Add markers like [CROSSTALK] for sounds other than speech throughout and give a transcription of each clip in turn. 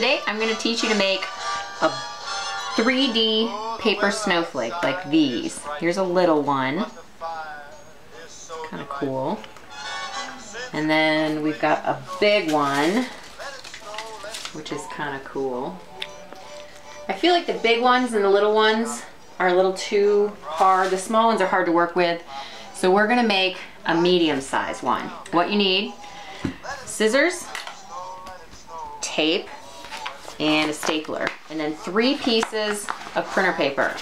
today I'm going to teach you to make a 3D paper snowflake like these. Here's a little one. Kind of cool. And then we've got a big one, which is kind of cool. I feel like the big ones and the little ones are a little too hard. The small ones are hard to work with. So we're gonna make a medium size one. What you need, scissors, tape, and a stapler. And then three pieces of printer paper.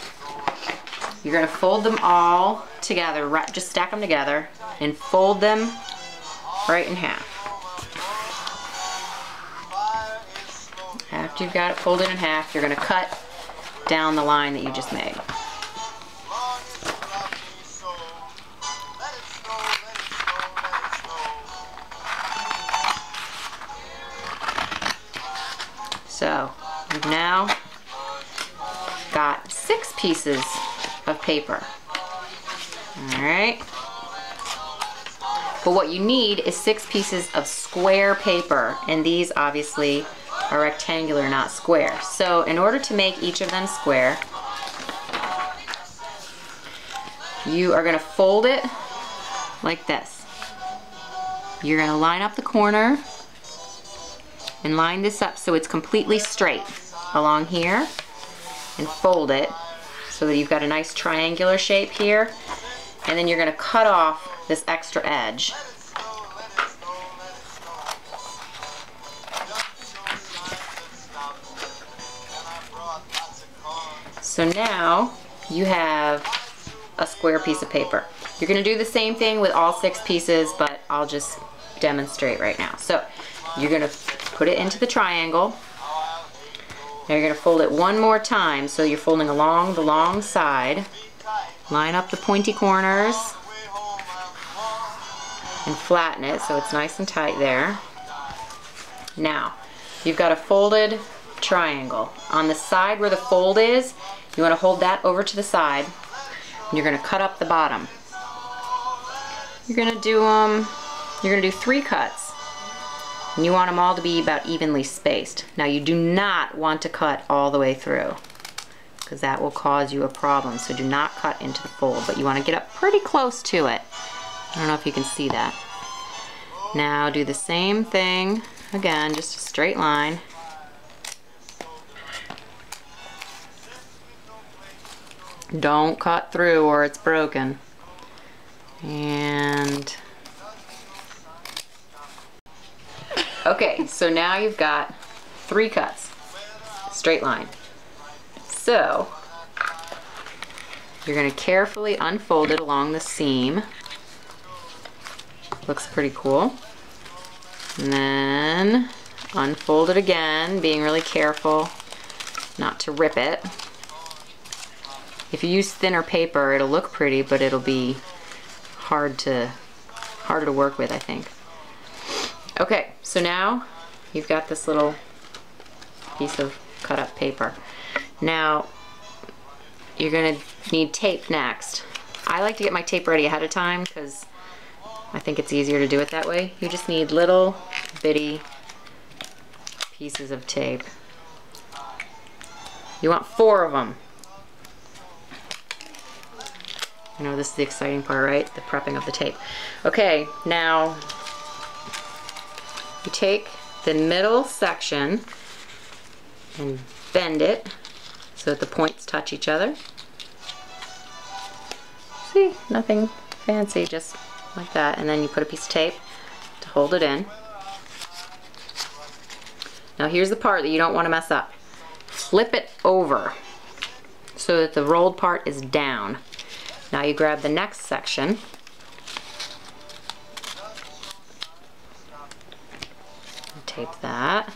You're gonna fold them all together, right, just stack them together and fold them right in half. After you've got it folded in half, you're gonna cut down the line that you just made. So we've now got six pieces of paper. All right. But what you need is six pieces of square paper, and these obviously are rectangular, not square. So in order to make each of them square, you are gonna fold it like this. You're gonna line up the corner and line this up so it's completely straight along here and fold it so that you've got a nice triangular shape here and then you're going to cut off this extra edge So now you have a square piece of paper. You're going to do the same thing with all six pieces, but I'll just demonstrate right now. So you're going to put it into the triangle. Now you're going to fold it one more time. So you're folding along the long side. Line up the pointy corners and flatten it so it's nice and tight there. Now, you've got a folded triangle. On the side where the fold is, you want to hold that over to the side. And you're going to cut up the bottom. You're going to do um, you're going to do three cuts. And you want them all to be about evenly spaced. Now you do not want to cut all the way through because that will cause you a problem. So do not cut into the fold, but you want to get up pretty close to it. I don't know if you can see that. Now do the same thing again, just a straight line. Don't cut through or it's broken. And Okay, so now you've got three cuts, straight line. So, you're gonna carefully unfold it along the seam. Looks pretty cool. And then unfold it again, being really careful not to rip it. If you use thinner paper, it'll look pretty, but it'll be hard to harder to work with, I think. Okay, so now you've got this little piece of cut up paper. Now, you're gonna need tape next. I like to get my tape ready ahead of time because I think it's easier to do it that way. You just need little bitty pieces of tape. You want four of them. You know, this is the exciting part, right? The prepping of the tape. Okay, now you take the middle section and bend it so that the points touch each other. See, nothing fancy, just like that. And then you put a piece of tape to hold it in. Now here's the part that you don't want to mess up. Flip it over so that the rolled part is down. Now you grab the next section tape that.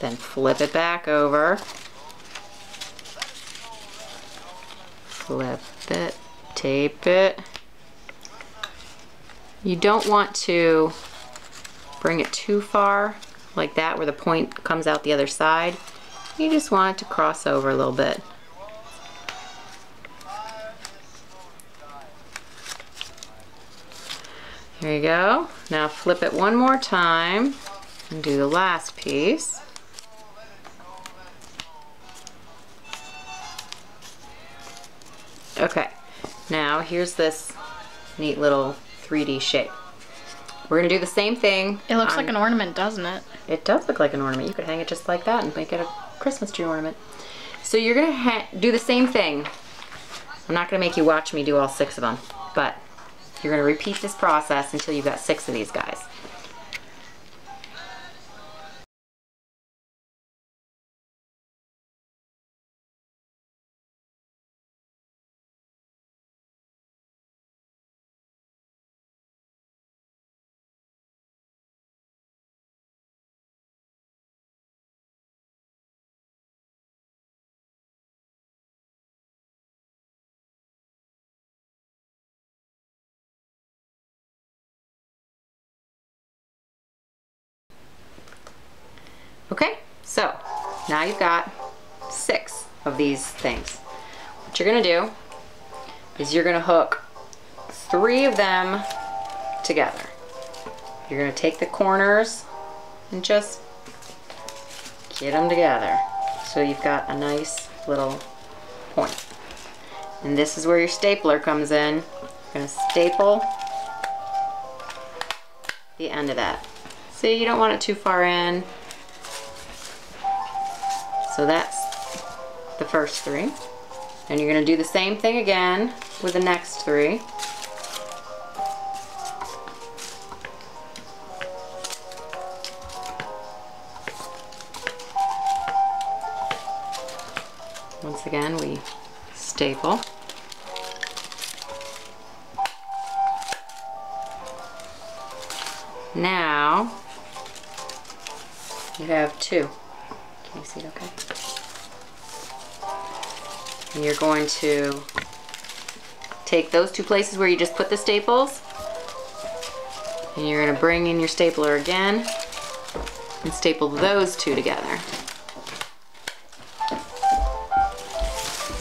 Then flip it back over. Flip it, tape it. You don't want to bring it too far like that where the point comes out the other side. You just want it to cross over a little bit. There you go. Now flip it one more time. And do the last piece. Okay, now here's this neat little 3D shape. We're gonna do the same thing. It looks on- like an ornament, doesn't it? It does look like an ornament. You could hang it just like that and make it a Christmas tree ornament. So you're gonna ha do the same thing. I'm not gonna make you watch me do all six of them, but you're gonna repeat this process until you've got six of these guys. Okay, so now you've got six of these things. What you're gonna do is you're gonna hook three of them together. You're gonna take the corners and just get them together. So you've got a nice little point. And this is where your stapler comes in. You're gonna staple the end of that. See, you don't want it too far in. So that's the first three. And you're gonna do the same thing again with the next three. Once again, we staple. Now, you have two. Can you see it okay? And you're going to take those two places where you just put the staples and you're going to bring in your stapler again and staple those two together.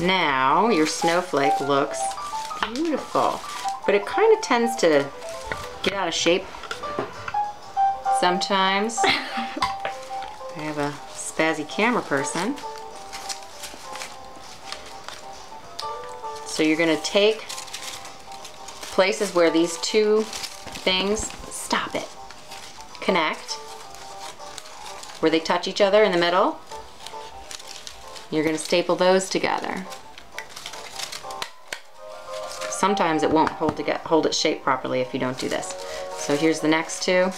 Now your snowflake looks beautiful, but it kind of tends to get out of shape sometimes. [LAUGHS] I have a camera person. So you're gonna take places where these two things, stop it, connect, where they touch each other in the middle. You're gonna staple those together. Sometimes it won't hold, to get, hold its shape properly if you don't do this. So here's the next two.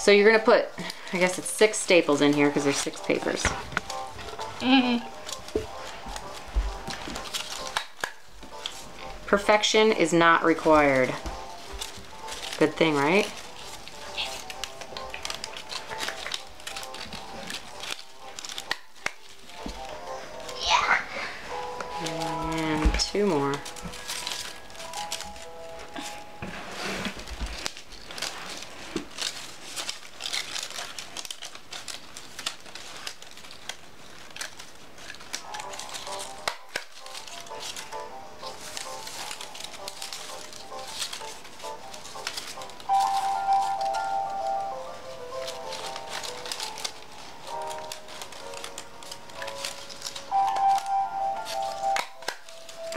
So you're gonna put, I guess it's six staples in here because there's six papers. Perfection is not required. Good thing, right? Yeah. And two more.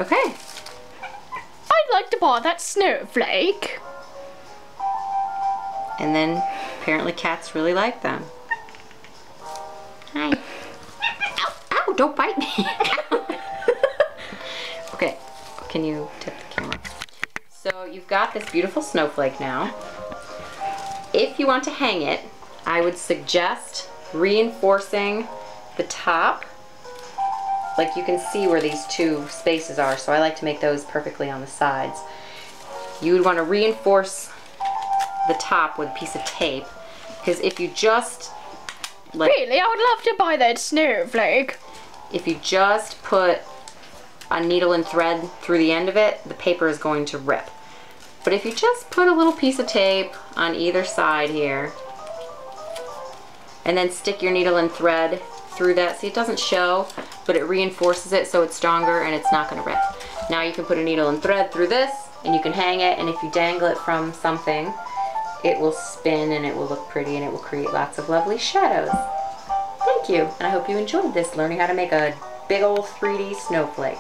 Okay. I'd like to buy that snowflake. And then apparently cats really like them. Hi. Ow, ow, don't bite me. [LAUGHS] okay, can you tip the camera? So you've got this beautiful snowflake now. If you want to hang it, I would suggest reinforcing the top. Like you can see where these two spaces are, so I like to make those perfectly on the sides. You would want to reinforce the top with a piece of tape because if you just let Really, I would love to buy that snowflake. if you just put a needle and thread through the end of it the paper is going to rip but if you just put a little piece of tape on either side here and then stick your needle and thread through that see it doesn't show but it reinforces it so it's stronger and it's not gonna rip. Now you can put a needle and thread through this and you can hang it and if you dangle it from something, it will spin and it will look pretty and it will create lots of lovely shadows. Thank you, and I hope you enjoyed this, learning how to make a big old 3D snowflake.